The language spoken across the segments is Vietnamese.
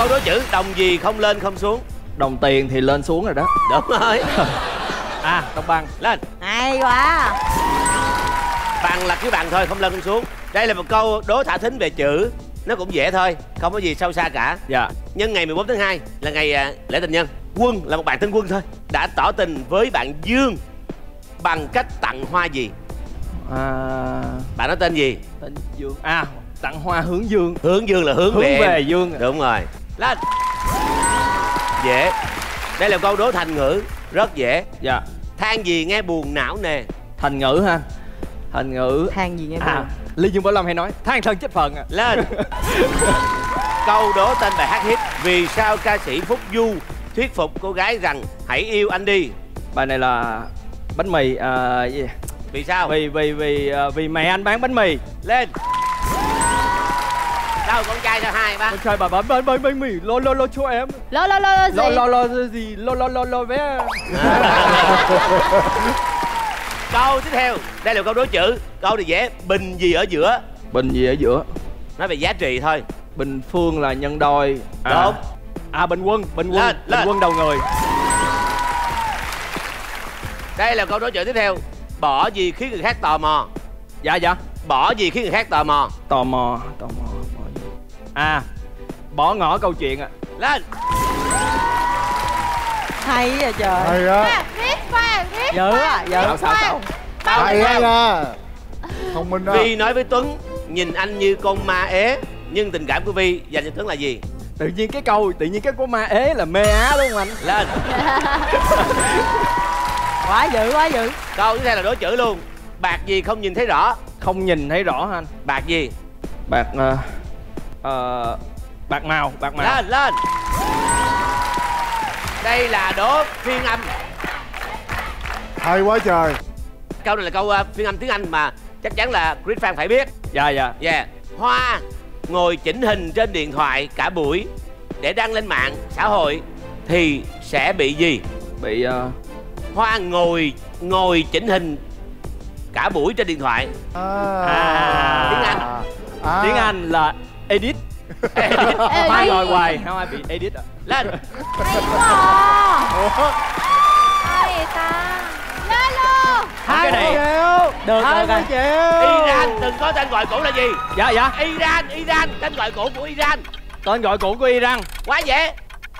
câu đố chữ đồng gì không lên không xuống. Đồng tiền thì lên xuống rồi đó. Đúng rồi. À đồng bằng lên. Hay quá. Bằng là cứ bằng thôi không lên không xuống. Đây là một câu đố thả thính về chữ. Nó cũng dễ thôi không có gì sâu xa cả. Dạ. Nhân ngày 14 tháng 2 là ngày à, lễ tình nhân. Quân là một bạn tên quân thôi đã tỏ tình với bạn dương bằng cách tặng hoa gì? À. Bạn đó tên gì? Tên dương. À tặng hoa hướng dương. Hướng dương là hướng, hướng về, về dương. Đúng rồi lên. Dễ. Đây là câu đố thành ngữ. Rất dễ. Dạ. Than gì nghe buồn não nề thành ngữ ha. Thành ngữ. Hàng gì nghe à buồn? Lý Dương Bảo Lâm hay nói than thân chết phần à. lên. Câu đố tên bài hát hit vì sao ca sĩ Phúc Du thuyết phục cô gái rằng hãy yêu anh đi? Bài này là bánh mì à, gì? vì sao? Vì vì vì à, vì mẹ anh bán bánh mì. Lên đâu con trai sao hai ba? Con trai bà bán bánh bánh bánh mì. Lo lo lo cho em. Lo lo lo lo lo gì? lo lo gì? Lo lo lo lo vé câu tiếp theo. Đây là câu đố chữ. Câu này dễ. Bình gì ở giữa? Bình gì ở giữa? Nói về giá trị thôi. Bình phương là nhân đôi. À, Đúng. à bình quân bình quân Lên, bình lên. quân đầu người. Đây là câu đố chữ tiếp theo. Bỏ gì khiến người khác tò mò? Dạ dạ. Bỏ gì khiến người khác tò mò? Tò mò tò mò? À bỏ ngỏ câu chuyện à lên. Hay à trời. Hay á. Viết khoan viết dữ à dữ. Sao sao sao? Hay á nha. Thông minh đó Vi nói với Tuấn nhìn anh như con ma ế nhưng tình cảm của Vi dành cho Tuấn là gì? Tự nhiên cái câu tự nhiên cái của ma ế là mê á đúng không anh? Lên. Quá dữ quá dữ. Câu tiếp theo là đố chữ luôn. Bạc gì không nhìn thấy rõ? Không nhìn thấy rõ hả anh? Bạc gì? Bạc ờ, ờ, bạc màu bạc màu. Lên lên. Đây là đố phiên âm. Hay quá trời. Câu này là câu uh, phiên âm tiếng anh mà chắc chắn là Chris Phan phải biết. Dạ dạ. Yeah. Hoa ngồi chỉnh hình trên điện thoại cả buổi để đăng lên mạng xã hội thì sẽ bị gì? Bị ờ, hoa ngồi ngồi chỉnh hình cả buổi trên điện thoại. À, À. Tiếng Anh. à. tiếng anh là edit. Hoa ngồi hoài không ai bị edit à. Lên. Hay quá. Ủa? hay ta? Lên luôn cái này. được hai mươi rồi. triệu. Iran từng có tên gọi cũ là gì? Dạ dạ. Iran Iran tên gọi cũ của Iran. Tên gọi cũ của iran. Quá dễ.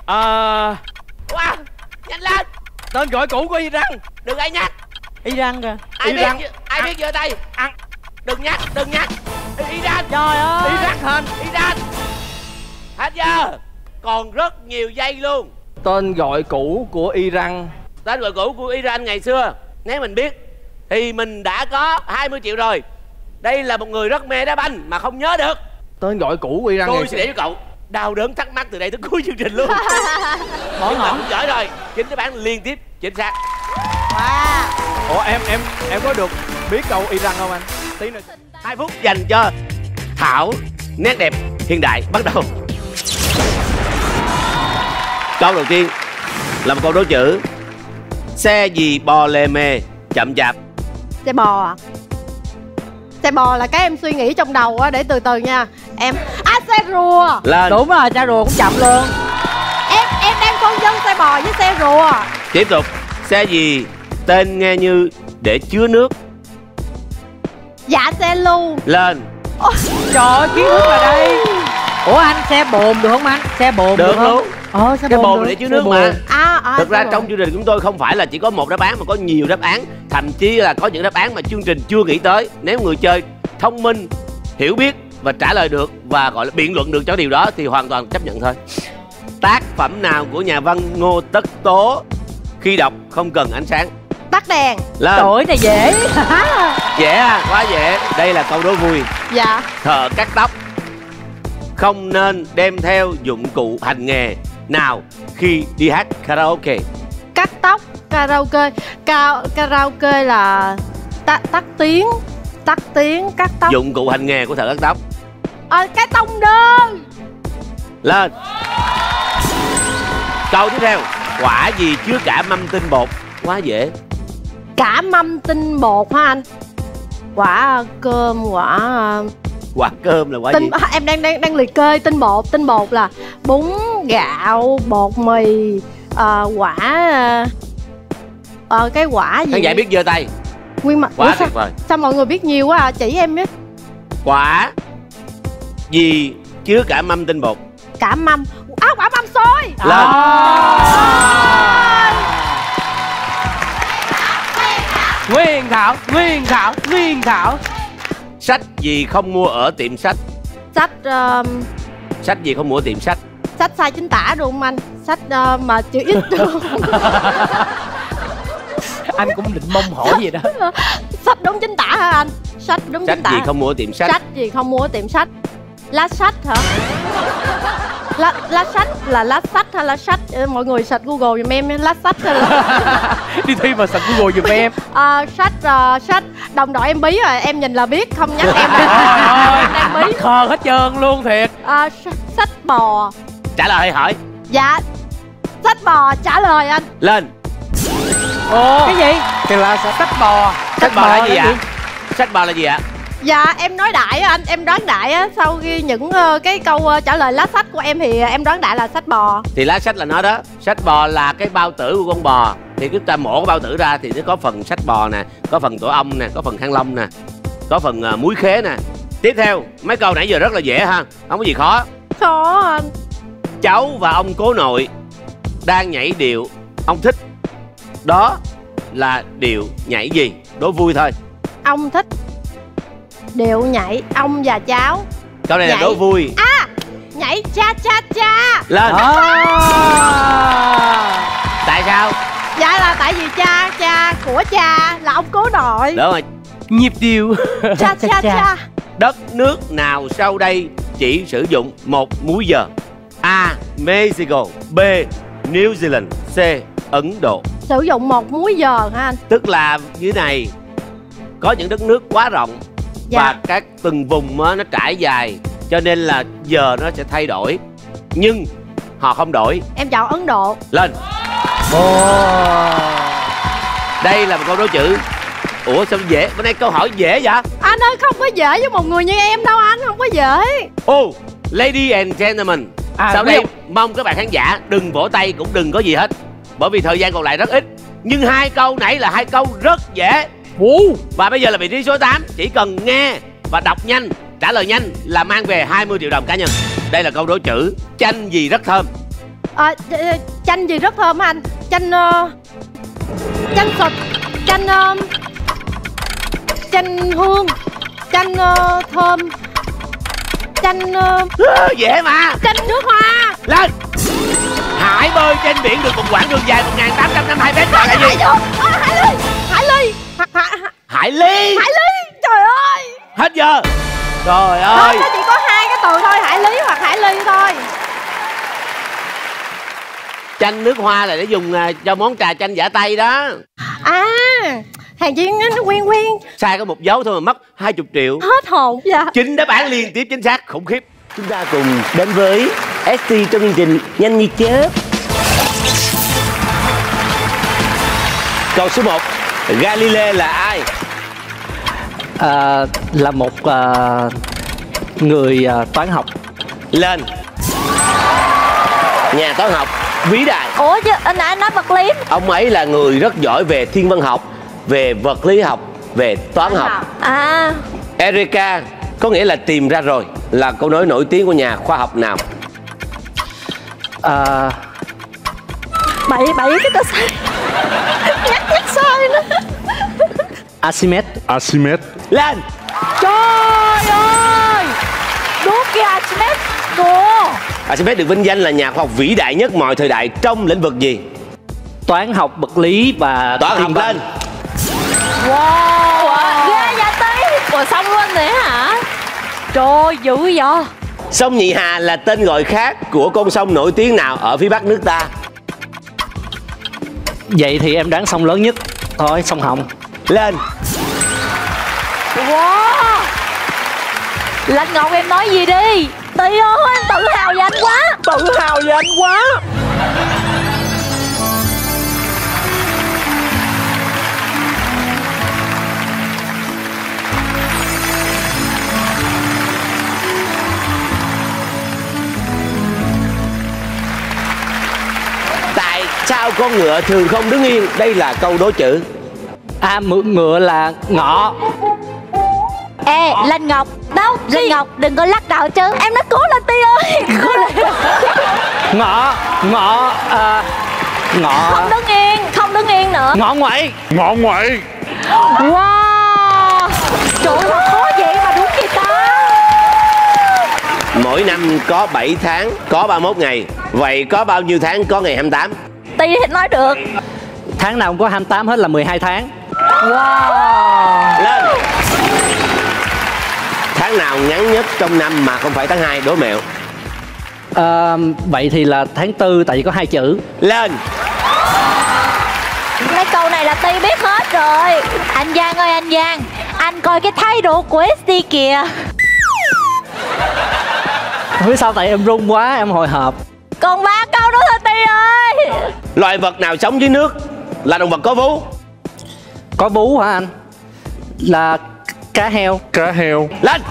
Ờ, quá nhanh lên. Tên gọi cũ của iran. Đừng ai nhắc. Iran kìa. Ai Iran. biết ai biết giơ tay ăn. Đừng nhắc đừng nhắc Iran trời ơi. iran hên Iran hết giờ. Còn rất nhiều giây luôn. Tên gọi cũ của iran. Tên gọi cũ của Iran ngày xưa nếu mình biết thì mình đã có 20 triệu rồi. Đây là một người rất mê đá banh mà không nhớ được. Tên gọi cũ của iran tôi ngày sẽ xưa. để cho cậu đau đớn thắc mắc từ đây tới cuối chương trình luôn. Mà ngỏ. cũng giỏi rồi. Chính đáp án liên tiếp chính xác. Wow. Ủa em em em có được biết câu iran không anh? Tí nữa hai phút dành cho thảo nét đẹp hiện đại. Bắt đầu. Câu đầu tiên là một câu đố chữ. Xe gì bò lề mề? Chậm chạp. Xe bò à? Xe bò là cái em suy nghĩ trong đầu á để từ từ nha. Em à xe rùa. Lên. Đúng rồi cha rùa cũng chậm luôn. Em em đang phân vân xe bò với xe rùa. Tiếp tục. Xe gì tên nghe như để chứa nước dạ xe lu lên. Trời ơi kiến thức là đây. Ủa anh xe bồn được không anh? Xe bồn được, được không? luôn. Ờ xe cái bồn bồn để chứa nước bồn. mà à, à thực ra bò. trong chương trình của chúng tôi không phải là chỉ có một đáp án mà có nhiều đáp án. Thậm chí là có những đáp án mà chương trình chưa nghĩ tới. Nếu người chơi thông minh hiểu biết và trả lời được và gọi là biện luận được cho điều đó thì hoàn toàn chấp nhận thôi. Tác phẩm nào của nhà văn ngô tất tố khi đọc không cần ánh sáng tắt đèn. Lên. Tuổi này dễ. Dễ à quá dễ. Đây là câu đố vui. Dạ. Thợ cắt tóc. Không nên đem theo dụng cụ hành nghề nào khi đi hát karaoke. Cắt tóc karaoke. Ka, karaoke là tắt tắt tiếng tắt tiếng cắt tóc. Dụng cụ hành nghề của thợ cắt tóc. À, cái tông đơn. Lên. Câu tiếp theo. Quả gì chứa cả mâm tinh bột? Quá dễ cả mâm tinh bột hả anh? Quả cơm quả quả cơm là quả tinh gì? em đang đang đang liệt kê tinh bột. Tinh bột là bún gạo bột mì ờ, quả ờ, ờ, cái quả gì? Khán giả biết giơ tay. Nguyên mặt quá Ủa, sao, vời. sao mọi người biết nhiều quá à? Chỉ em biết. Quả gì chứa cả mâm tinh bột? Cả mâm. Á quả mâm xôi. Lên Nguyên Thảo Nguyên Thảo Nguyên Thảo. Sách gì không mua ở tiệm sách? Sách ờ, sách gì không mua ở tiệm sách? sách sai chính tả đúng không anh? Sách ờ, mà chữ ít đúng Anh cũng định mong hỏi gì đó. Sách đúng chính tả hả anh? Sách đúng sách chính tả. gì không mua ở tiệm sách? Sách gì không mua ở tiệm sách? Lá sách hả? Lá, lá sách là lá sách hay lá sách? Ờ, mọi người search google giùm em nha, lá sách hay là Đi thi mà sạch Google giùm em. Ờ, sách ờ, sách đồng đội em bí rồi em nhìn là biết không nhắc em. Là em đang bí. khờ hết trơn luôn thiệt. Ờ, sách, bò. Trả lời hỏi? Dạ sách bò trả lời anh. Lên. Ồ. Cái gì? Cái lá sách Sách bò sách bò là gì ạ? sách bò là gì ạ? Dạ em nói đại á anh em đoán đại á. Sau khi những ờ, cái câu ờ, trả lời lá sách của em thì em đoán đại là sách bò. Thì lá sách là nó đó. Sách bò là cái bao tử của con bò thì chúng ta mổ cái bao tử ra thì nó có phần sách bò nè có phần tổ ong nè có phần khăn lông nè có phần uh, muối khế nè. Tiếp theo mấy câu nãy giờ rất là dễ ha không có gì khó. Khó anh cháu và ông cố nội đang nhảy điệu ông thích. Đó là điệu nhảy gì? Đố vui thôi. Ông thích điệu nhảy ông và cháu. Câu này là Nhảy. đố vui nhảy cha cha cha. Lên. À. tại sao dạ là tại vì cha cha của cha là ông cố nội đúng rồi Nhịp điệu. Cha cha. cha. Đất nước nào sau đây chỉ sử dụng một múi giờ? A mexico. B new zealand. C ấn độ. Sử dụng một múi giờ hả anh? Tức là như này. Có những đất nước quá rộng Dạ. và các từng vùng á, nó trải dài cho nên là giờ nó sẽ thay đổi. Nhưng họ không đổi. Em chọn ấn độ. Lên đây là một câu đố chữ. Ủa sao dễ? Bữa nay câu hỏi dễ vậy? Anh ơi không có dễ với một người như em đâu anh không có dễ. Oh lady and gentlemen. À, sau đây mong các bạn khán giả đừng vỗ tay cũng đừng có gì hết. Bởi vì thời gian còn lại rất ít. Nhưng hai câu nãy là hai câu rất dễ. Ồ. Và bây giờ là vị trí số 8 Chỉ cần nghe và đọc nhanh. Trả lời nhanh là mang về 20 triệu đồng cá nhân. Đây là câu đố chữ. Chanh gì rất thơm à, ch- chanh gì rất thơm hả anh. Chanh ờ, chanh sụp chanh ờ, chanh hương chanh ờ, thơm chanh Ơ, Dễ mà. chanh nước hoa. Lên. Hải bơi trên biển được một quãng đường dài 1852 mét. Gọi là gì hải ly hải ly Hải- ly. Hải ly trời ơi. Hết giờ. Trời Thôi ơi. nó chỉ có hai cái từ thôi hải lý hoặc hải ly thôi Chanh nước hoa là để dùng à, cho món trà chanh giả tay đó. À hàng chi nó quen quen. Sai có một dấu thôi mà mất 20 triệu. Hết hồn dạ. Chính đáp án liên tiếp chính xác khủng khiếp. Chúng ta cùng đến với ST trong chương trình Nhanh như chớp. Câu số 1 Galileo là ai? À, là một à, người à, toán học. Lên. Nhà toán học vĩ đại. Ủa chứ anh nãy nói vật lý. Ông ấy là người rất giỏi về thiên văn học Về vật lý học Về toán học. À. Erika có nghĩa là tìm ra rồi Là câu nói nổi tiếng của nhà khoa học nào? À, Bậy bậy cái tao sai. Nhắc nhắc sai nữa. Archimedes Archimedes Lên. Trời ơi! Đuốc kia Archimedes Đồ Archimedes được vinh danh là nhà khoa học vĩ đại nhất mọi thời đại Trong lĩnh vực gì? Toán học vật lý và Toán học lên. Wow Ủa, Ghê vậy tí Ủa xong luôn rồi hả? Trời ơi dữ vậy. Sông Nhị Hà là tên gọi khác Của con sông nổi tiếng nào ở phía bắc nước ta? Vậy thì em đoán sông lớn nhất. Thôi sông hồng. Lên. Wow. Lanh Ngọc em nói gì đi Tì ơi em tự hào về anh quá. Tự hào về anh quá. Tại sao con ngựa thường không đứng yên? Đây là câu đối chữ. A À ngựa là ngọ. Ê Linh Ngọc. Đâu Linh Ngọc đừng có lắc đầu chứ. Em nói cố lên Ti ơi. Cố lên. Ngọ Ngọ à, Ngọ. Không đứng yên Không đứng yên nữa. Ngọ ngoại Ngọ ngoại Wow. Trời ơi khó vậy mà đúng vậy ta? Mỗi năm có 7 tháng, có 31 ngày. Vậy có bao nhiêu tháng có ngày 28? Ti nói được. Tháng nào cũng có 28 hết là 12 tháng. Wow. Lên. Tháng nào ngắn nhất trong năm mà không phải tháng 2 đố mẹo. à, Vậy thì là tháng tư tại vì có hai chữ Lên. Mấy câu này là Ti biết hết rồi Anh Giang ơi anh Giang Anh coi cái thái độ của SD kìa Không biết sao tại em run quá em hồi hộp Còn ba câu nữa thôi Ti ơi Loài vật nào sống dưới nước là động vật có vú? Có vú hả anh Là cá heo. Cá heo. Lên.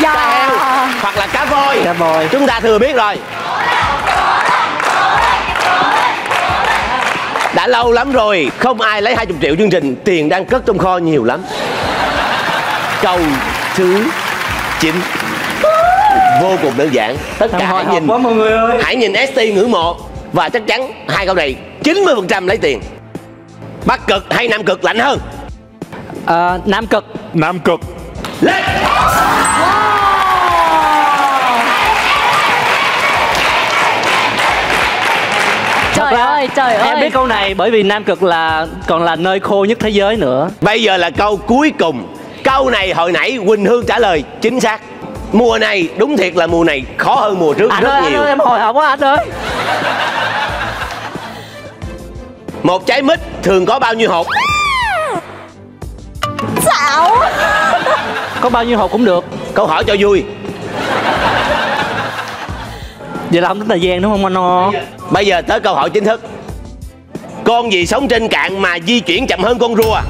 Dạ. Cá heo hoặc là cá voi. Cá voi. Chúng ta thừa biết rồi. Đã lâu lắm rồi không ai lấy 20 triệu chương trình Tiền đang cất trong kho nhiều lắm. Câu thứ 9 Vô cùng đơn giản. Tất cả hãy nhìn. quá mọi người ơi. Hãy nhìn ST ngưỡng mộ Và chắc chắn hai câu này 90% lấy tiền. Bắc cực hay Nam cực lạnh hơn à, Nam cực. Nam cực. Lên. Trời ra, ơi trời Em ơi. biết câu này bởi vì Nam cực là còn là nơi khô nhất thế giới nữa. Bây giờ là câu cuối cùng. Câu này hồi nãy Quỳnh Hương trả lời chính xác. Mùa này đúng thiệt là mùa này khó hơn mùa trước Anh rất ơi, anh nhiều. ơi em hồi hộp quá anh ơi. Một trái mít thường có bao nhiêu hột Xạo Có bao nhiêu hộp cũng được. Câu hỏi cho vui. Vậy là không tính thời gian đúng không anh o Bây giờ tới câu hỏi chính thức. Con gì sống trên cạn mà di chuyển chậm hơn con rùa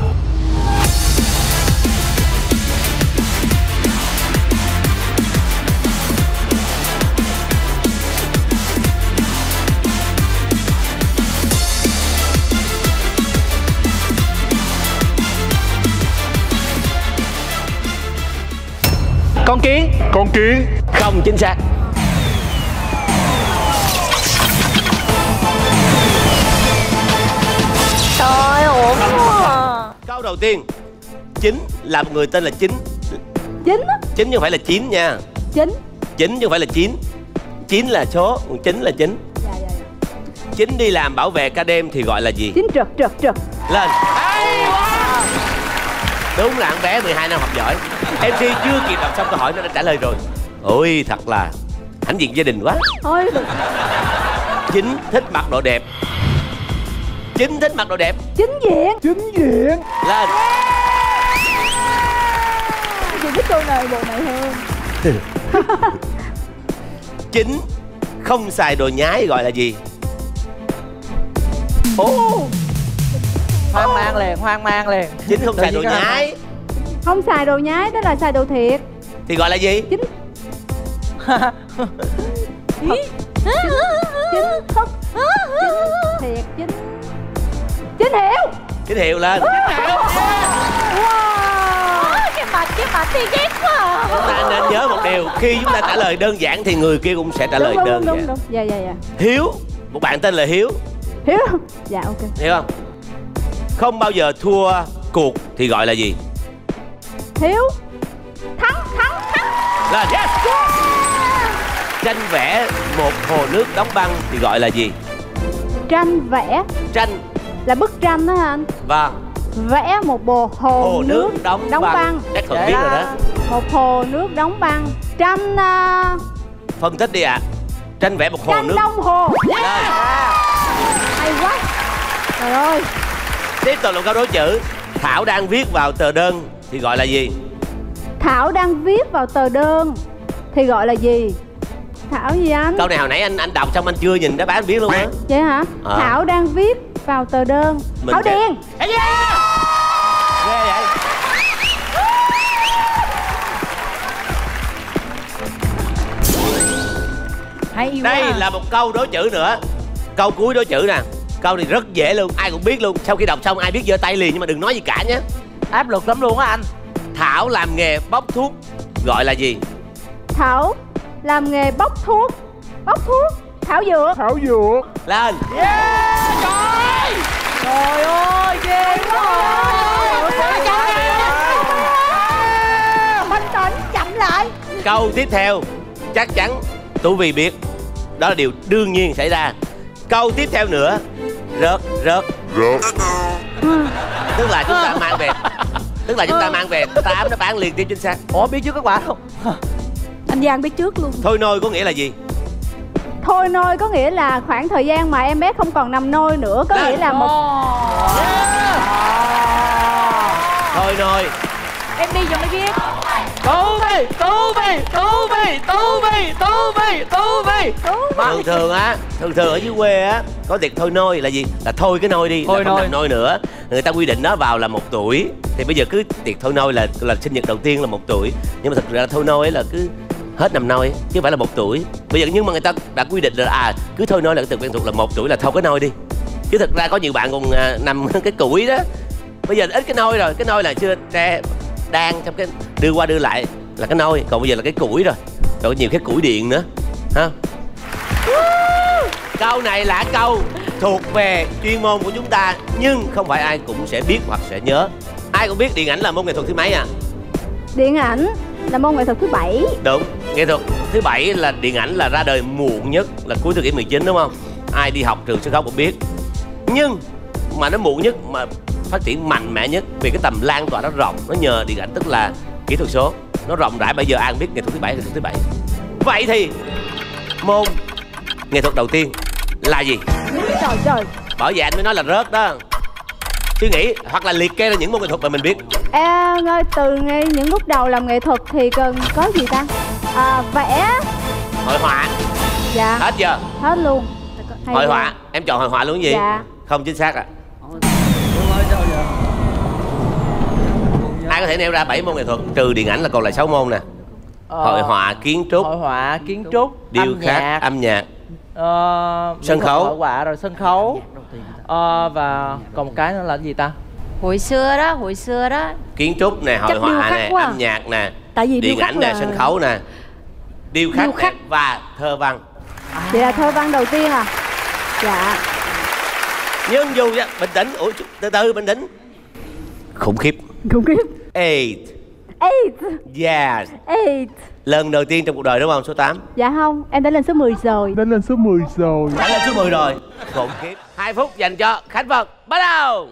Con kiến. Con kiến. Không chính xác. Trời ổn quá à. Câu đầu tiên. Chính là một người tên là Chính. Chính á? Chính chứ không phải là chín nha. Chính. Chính chứ không phải là chín. Chín là số, còn chính là chính. Dạ dạ dạ. Chính đi làm bảo vệ ca đêm thì gọi là gì? Chính trật trật trật Lên Đúng là con bé 12 năm học giỏi. MC chưa kịp đọc xong câu hỏi nó đã trả lời rồi. Ôi thật là hãnh diện gia đình quá. Thôi Chính thích mặc đồ đẹp. Chính thích mặc đồ đẹp. Chính diện. Chính diện. Lên. Chị thích câu này bộ này hơn. Chính không xài đồ nhái gọi là gì? Ồ hoang mang liền hoang mang liền. Chính không xài đồ nhái. Không. Xài đồ nhái tức là xài đồ thiệt. Thì gọi là gì? Chính. Không. Chính. Thiệt chính. Chính hiểu Chính hiệu lên. Wow. Cái mặt cái mặt Ti ghét quá. À. Chúng ta nên nhớ một điều Khi chúng ta trả lời đơn giản Thì người kia cũng sẽ trả lời đúng, đơn giản. Dạ dạ dạ. Hiếu Một bạn tên là Hiếu. Hiểu không? Dạ ok. Hiểu không? Không bao giờ thua cuộc thì gọi là gì? Hiếu. Thắng thắng thắng. Lên yes. Tranh vẽ một hồ nước đóng băng thì gọi là gì? Tranh vẽ. Tranh. Là bức tranh đó hả anh? Và Vẽ một bồ hồ, hồ nước đóng, đóng băng, băng. Chắc Vậy biết rồi là- đó Một hồ nước đóng băng. Tranh uh, Phân tích đi ạ. Tranh vẽ một hồ Tranh nước. Đông hồ. Lên Hay quá. Trời ơi Tiếp tục là câu đố chữ. Thảo đang viết vào tờ đơn thì gọi là gì? Thảo đang viết vào tờ đơn Thì gọi là gì? Thảo gì anh? Câu này hồi nãy anh anh đọc xong anh chưa nhìn đáp án viết luôn á. Vậy hả? À. Thảo đang viết vào tờ đơn. Mình Thảo Điền Ây da! Ghê vậy? Hay Đây quá là một câu đố chữ nữa. Câu cuối đối chữ nè câu này rất dễ luôn ai cũng biết luôn. Sau khi đọc xong ai biết giơ tay liền nhưng mà đừng nói gì cả nhé. Áp lực lắm luôn á anh. Thảo làm nghề bóc thuốc gọi là gì? Thảo làm nghề bóc thuốc. Bóc thuốc Thảo dược. Thảo dược. Lên. Trời! Ơi ghê Bình tĩnh chậm lại. Câu tiếp theo chắc chắn tú vi biết. Đó là điều đương nhiên xảy ra. Câu tiếp theo nữa rớt rớt. Tức là chúng ta mang về. Tức là chúng ta mang về. Tám đáp án liên tiếp chính xác ủa biết trước các bạn không? Anh Giang biết trước luôn. Thôi nôi có nghĩa là gì? Thôi nôi có nghĩa là khoảng thời gian mà em bé không còn nằm nôi nữa Có nghĩa là một thôi nôi. Em đi rồi mới biết tú vi tú vi tú vi tú vi tú vi tú vi thường thường á thường thường ở dưới quê á có tiệc thôi nôi là gì? Là thôi cái nôi đi Thôi là không nôi. làm nôi. nữa. Người ta quy định nó vào là một tuổi thì bây giờ cứ tiệc thôi nôi là là sinh nhật đầu tiên là một tuổi. Nhưng mà thực ra thôi nôi là cứ hết năm nôi chứ không phải là một tuổi. Bây giờ nhưng mà người ta đã quy định là à cứ thôi nôi là cái từ quen thuộc là một tuổi là thôi cái nôi đi. Chứ thực ra có nhiều bạn còn à, nằm cái củi đó. Bây giờ ít cái nôi rồi cái nôi là xưa tre đang trong cái đưa qua đưa lại là cái nôi. Còn bây giờ là cái củi rồi. Rồi có nhiều cái củi điện nữa ha? Câu này là câu thuộc về chuyên môn của chúng ta nhưng không phải ai cũng sẽ biết hoặc sẽ nhớ. Ai cũng biết điện ảnh là môn nghệ thuật thứ mấy à? Điện ảnh là môn nghệ thuật thứ bảy. Đúng nghệ thuật thứ bảy là điện ảnh là ra đời muộn nhất là cuối thế kỷ 19 đúng không? Ai đi học trường sân khấu cũng biết. Nhưng mà nó muộn nhất mà phát triển mạnh mẽ nhất vì cái tầm lan tỏa nó rộng nó nhờ điện ảnh tức là kỹ thuật số. Nó rộng rãi bây giờ ai biết nghệ thuật thứ bảy nghệ thuật thứ bảy. Vậy thì môn nghệ thuật đầu tiên là gì? Trời trời. Bởi vậy anh mới nói là rớt đó. Suy nghĩ hoặc là liệt kê ra những môn nghệ thuật mà mình biết. Em ơi từ ngay những lúc đầu làm nghệ thuật thì cần có gì ta? À, Vẽ. Hội họa. Dạ. Hết chưa? Hết luôn. Hay hội họa em chọn hội họa luôn gì? Dạ. Không chính xác ạ ai có thể nêu ra 7 môn nghệ thuật trừ điện ảnh là còn lại 6 môn nè. Hội họa kiến trúc hội họa kiến trúc điêu âm khắc nhạc. âm nhạc. Ờ, Sân khấu. hội họa rồi sân khấu. Ờ, và còn một cái nữa là gì ta? Hồi xưa đó, hồi xưa đó. Kiến trúc nè hội Chắc họa nè quá à. âm nhạc nè Tại vì điện điêu khắc ảnh nè là- sân khấu nè. Điêu khắc, Điêu khắc. nè, và thơ văn. Vậy là thơ văn đầu tiên à? Dạ. Nhưng dù vậy, bình tĩnh. Ủa từ từ bình tĩnh. Khủng khiếp. Khủng khiếp eight. Eight. Yes. Eight. Lần đầu tiên trong cuộc đời đúng không? Số 8 Dạ không Em đã lên số 10 rồi. Đến lên số 10 rồi. Đã lên số 10 rồi. Khủng khiếp. 2 phút dành cho khánh vân. Bắt đầu.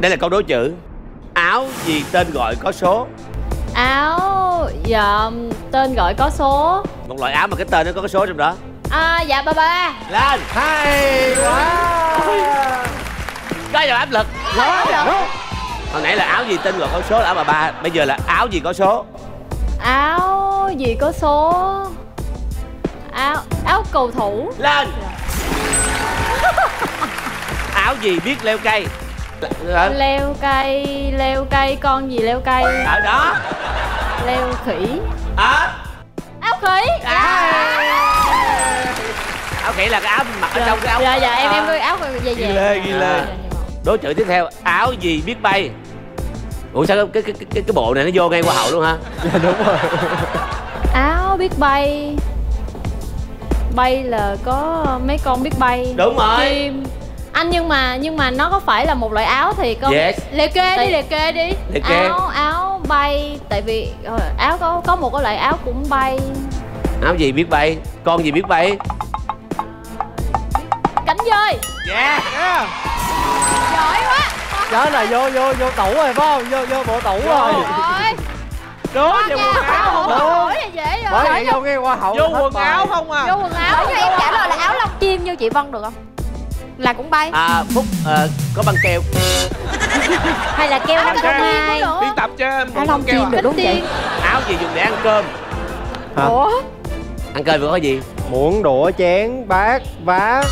Đây là câu đố chữ. Áo gì tên gọi có số? Áo Dạ tên gọi có số. Một loại áo mà cái tên nó có cái số trong đó. À dạ ba ba. Lên. Hay quá có nhiều áp lực. Hồi nãy là áo gì tên gọi có số là áo bà ba. Bây giờ là áo gì có số? Áo gì có số? Áo áo cầu thủ. Lên. Áo gì biết leo cây? Ở Leo cây Leo cây con gì leo cây? Đó. Leo khỉ. Ở Áo khỉ. Áo khỉ là cái áo mặc ở trong cái áo Dạ dạ em em À. coi áo về về Ghi lê, ghi lê. Đố chữ tiếp theo áo gì biết bay? Ủa sao cái cái cái cái, cái bộ này nó vô ngay qua hậu luôn hả? Áo biết bay. Bay là có mấy con biết bay. Đúng rồi. Chim. Anh nhưng mà nhưng mà nó có phải là một loại áo thì con Yes. liệt kê đi liệt kê đi. Liệt kê. áo áo bay tại vì ờ, áo có có một cái loại áo cũng bay. Áo gì biết bay? Con gì biết bay? Cánh dơi yeah giỏi quá. Đó là vô vô vô tủ rồi phải không? Vô vô bộ tủ rồi. rồi Đúng Nghe áo hỏi là dễ rồi Bởi vậy vô cái hoa hậu Vô quần áo không à? Vô quần áo. Cho em trả lời là áo lông chim như chị Vân được không? Là cũng bay. À phúc ờ, có băng keo. Hay là kêu áo năm không tiên hai Biên tập cho em Áo lông chim à? được đúng vậy tiên. Áo gì dùng để ăn cơm? Ủa? Ăn cơm phải có gì? Muỗng đũa chén bát vá.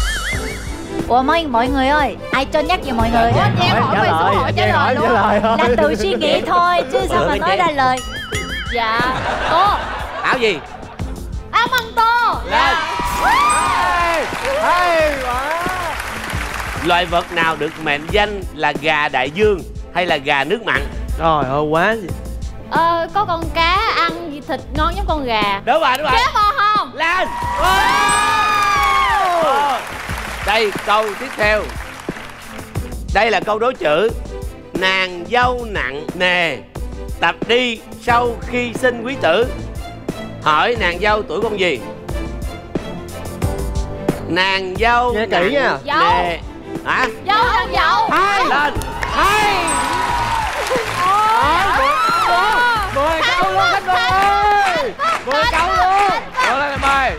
Ủa mọi, mọi người ơi Ai cho nhắc vậy mọi người Ủa, Giang hỏi trả lời, hỏi trả lời luôn. Là tự suy nghĩ thôi Chứ sao Ừ, mà mấy nói chị. ra lời dạ cô áo gì áo măng tô lên hay quá loài vật nào được mệnh danh là gà đại dương hay là gà nước mặn trời ơi quá gì Ờ, có con cá ăn gì thịt ngon giống con gà đúng rồi đúng rồi Cá bò đây câu tiếp theo. Đây là câu đố chữ. Nàng dâu nặng nề tập đi sau khi sinh quý tử. Hỏi nàng dâu tuổi con gì? Nàng dâu Nghe kỹ nặng nha. Dâu. nề hả? Dâu ăn dậu hay lên. Hay mười câu luôn anh ơi mười câu luôn ơi.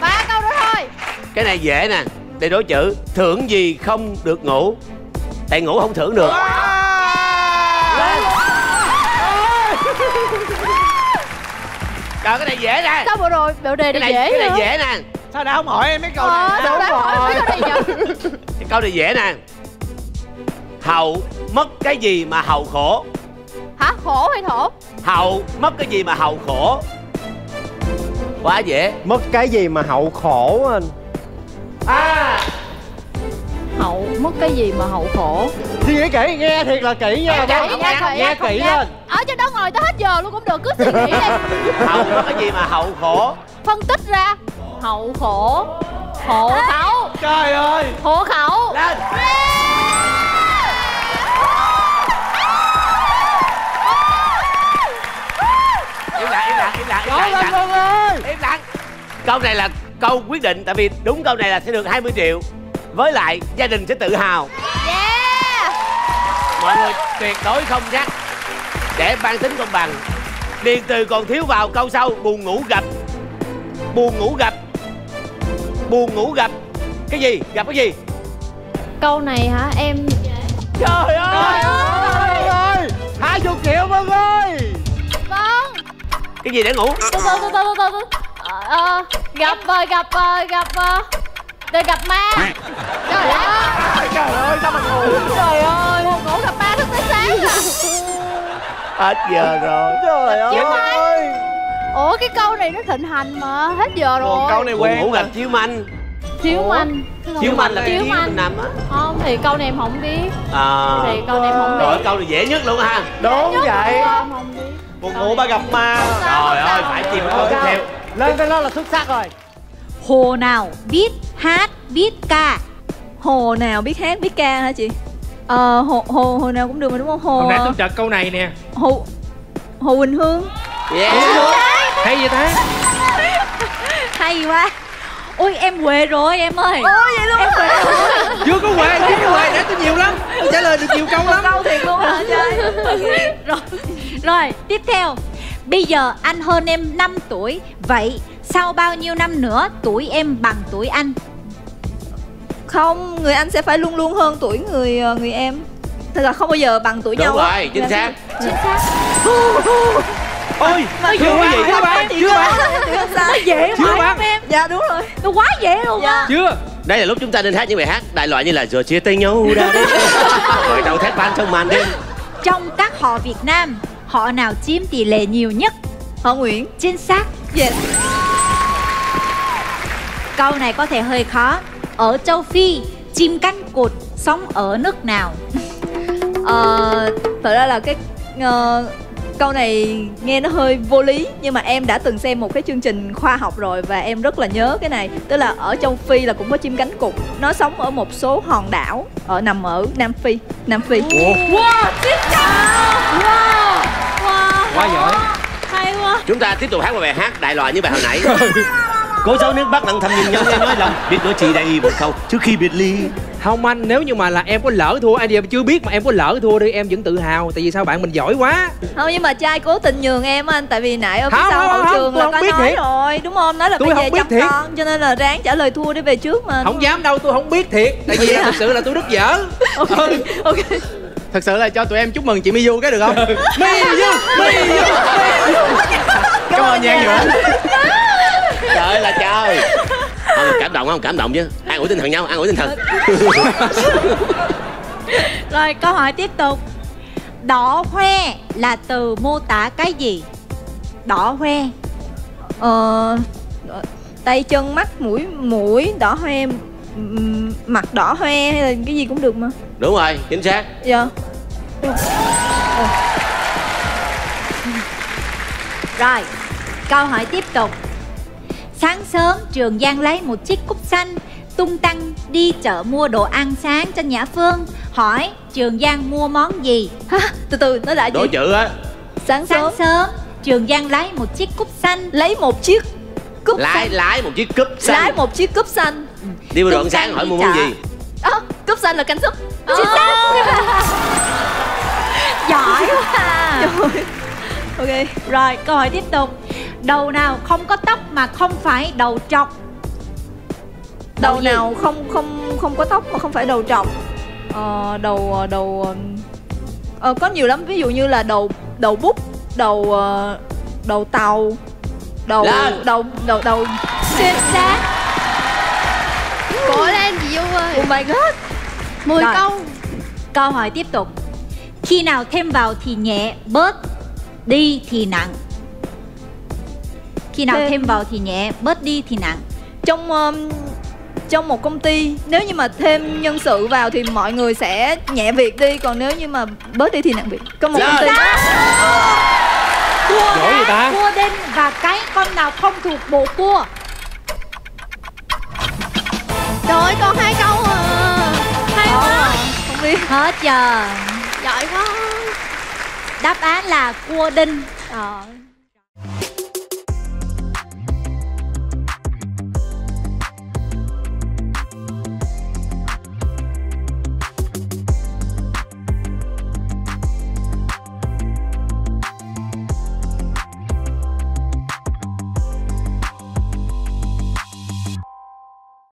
Ba câu nữa thôi. Cái này dễ nè đây đố chữ. Thưởng gì không được ngủ. Tại ngủ không thưởng được. Lên. Trời cái này dễ nè. Sao vừa rồi biểu đề này này dễ cái này nữa dễ nè. Sao đã không hỏi em mấy câu Ờ, này sao đã hỏi mấy câu này vậy? Cái câu này dễ nè. Hậu mất cái gì mà hậu khổ? Hả? Khổ hay thổ? Hậu mất cái gì mà hậu khổ? Quá dễ. Mất cái gì mà hậu khổ anh? À, Hậu mất cái gì mà hậu khổ. Suy nghĩ kỹ? Nghe thiệt là kỹ nha Kỹ, bác. nghe kỹ, nghe kỹ lên. Ở trên đó ngồi tới hết giờ luôn cũng được Cứ suy nghĩ đi. Hậu mất cái gì mà hậu khổ? Phân tích ra. Hậu khổ. Hộ khẩu. Trời ơi. Hộ khẩu. Lên. Im lặng im lặng im lặng im lặng, Im lặng. Câu này là câu quyết định Tại vì đúng câu này là sẽ được 20 triệu Với lại gia đình sẽ tự hào. Yeah! Mọi người tuyệt đối không nhắc. Để ban tính công bằng. Điền từ còn thiếu vào câu sau Buồn ngủ gặp. Buồn ngủ gặp. Buồn ngủ gặp. Cái gì? Gặp cái gì? Câu này hả em? Trời ơi! Vân ơi! Hai chục triệu Vân ơi Vâng. Cái gì để ngủ? từ từ từ từ từ từ. Ờ, ờ, gặp gặp ờ, gặp để gặp ma. Trời ơi. Trời ơi sao mà ngủ trời ơi buồn ngủ gặp ma thức tới sáng à. Hết giờ rồi. Trời Chiếu ơi. ủa cái câu này nó thịnh hành mà. Hết giờ rồi. Còn câu này Buồn quen ngủ gặp chiếu manh chiếu manh Chiếu manh là cái chiếu manh nằm á. Không thì câu này em không biết. À. Thì câu này em không Rồi biết. câu này dễ nhất luôn ha. Đúng vậy. Em không biết. Buồn ngủ ba gặp ma. Trời ơi phải chìm câu tiếp theo. Lên cái đó là xuất sắc rồi Hồ nào biết hát, biết ca? Hồ nào biết hát biết ca hả chị? Ờ, hồ, hồ, hồ nào cũng được mà đúng không? Hồ, Hồi nãy tôi chợt câu này nè. Hồ, hồ Quỳnh Hương. Yeah. Hay vậy ta? Hay quá. Ôi em quê rồi em ơi. Ôi vậy luôn Em quê rồi. Chưa có quê, chưa có quê, để tôi nhiều lắm. Tôi trả lời được nhiều câu lắm. Câu thiệt luôn hả trai? rồi, rồi tiếp theo. Bây giờ anh hơn em 5 tuổi Vậy sau bao nhiêu năm nữa tuổi em bằng tuổi anh? Không, người anh sẽ phải luôn luôn hơn tuổi người ờ, người em. Thật là không bao giờ bằng tuổi Đúng nhau rồi, chính xác. Chính xác. Ôi, chưa quý vị, các bạn, chưa bạn Nó dễ Chưa bạn em Dạ đúng rồi. Nó quá dễ luôn Dạ. á. Chưa. Đây là lúc chúng ta nên hát những bài hát đại loại như là Rồi chia tay nhau đã Rồi đầu thét ban trong màn đêm. Trong các họ Việt Nam Họ nào chiếm tỷ lệ nhiều nhất? Họ Nguyễn. Chính xác. Yes Câu này có thể hơi khó. Ở châu Phi Chim cánh cụt sống ở nước nào? Ờ, thật ra là cái ờ, câu này nghe nó hơi vô lý nhưng mà em đã từng xem một cái chương trình khoa học rồi và em rất là nhớ cái này. Tức là ở châu Phi là cũng có chim cánh cụt. Nó sống ở một số hòn đảo ở nằm ở Nam Phi Nam Phi. Wow xác Wow Wow Quá giỏi. Hay quá. Chúng ta tiếp tục hát một bài hát đại loại như bài hồi nãy Cố dấu nước mắt lặng thầm nhìn nhau nghe nói lòng Biết nói chị đây một câu trước khi biệt ly. Không anh, nếu như mà là em có lỡ thua Anh em chưa biết mà em có lỡ thua đi Em vẫn tự hào. Tại vì sao bạn mình giỏi quá. Không nhưng mà trai cố tình nhường em á anh tại vì nãy ở phía Không, sau không, hậu không, trường là không có biết nói thiệt. rồi đúng không? Nói là Tôi phải không về biết chăm thiệt. con cho nên là ráng trả lời thua để về trước mà. Không dám đâu, tôi không biết thiệt. Tại vì thực sự là tôi rất dở. Ok ok. Thật sự là cho tụi em chúc mừng chị Miu cái được không? Miu, Miu cảm ơn Nhan Dũng Trời ơi là trời. Không, cảm động không? Cảm động chứ. An ủi tinh thần nhau, an ủi tinh thần. Rồi câu hỏi tiếp tục. Đỏ hoe là từ mô tả cái gì? Đỏ hoe. Ờ tay chân mắt mũi mũi đỏ hoe mặt đỏ hoe hay là cái gì cũng được mà. Đúng rồi chính xác. Dạ. Rồi, câu hỏi tiếp tục Sáng sớm Trường Giang lấy một chiếc cúc xanh Tung tăng đi chợ mua đồ ăn sáng cho Nhã Phương Hỏi Trường Giang mua món gì? từ từ nó lại gì đố chữ á. Sáng Sáng sớm. sớm Trường Giang lấy một chiếc cúc xanh. Lấy một chiếc cúp lái xanh. lái một chiếc cúp xanh. Lái một chiếc cúp xanh. Đi vào tung đoạn sáng hỏi mua món gì? Ơ, cúp xanh là canh súp Chính xác. Giỏi quá à. ok. Rồi, câu hỏi tiếp tục Đầu nào không có tóc mà không phải đầu trọc. Đầu gì? nào không không không có tóc mà không phải đầu trọc. Ờ, đầu đầu ờ, có nhiều lắm ví dụ như là đầu đầu bút đầu ờ, đầu tàu đầu Lên. đầu đầu đầu Chính xác Cố lên chị Du ơi. Oh my god. 10 Rồi. câu. Câu hỏi tiếp tục. Khi nào thêm vào thì nhẹ, bớt đi thì nặng Khi nào Thêm- thêm vào thì nhẹ, bớt đi thì nặng. Trong um, trong một công ty nếu như mà thêm nhân sự vào thì mọi người sẽ nhẹ việc đi còn nếu như mà bớt đi thì nặng việc. Có một Dạ. công ty Cua Giỏi vậy ta? cua đinh và cái con nào không thuộc bộ cua? Trời ơi còn hai câu à. Hay Ờ, quá. không biết. Hết giờ. Giỏi quá. Đáp án là cua đinh. Trời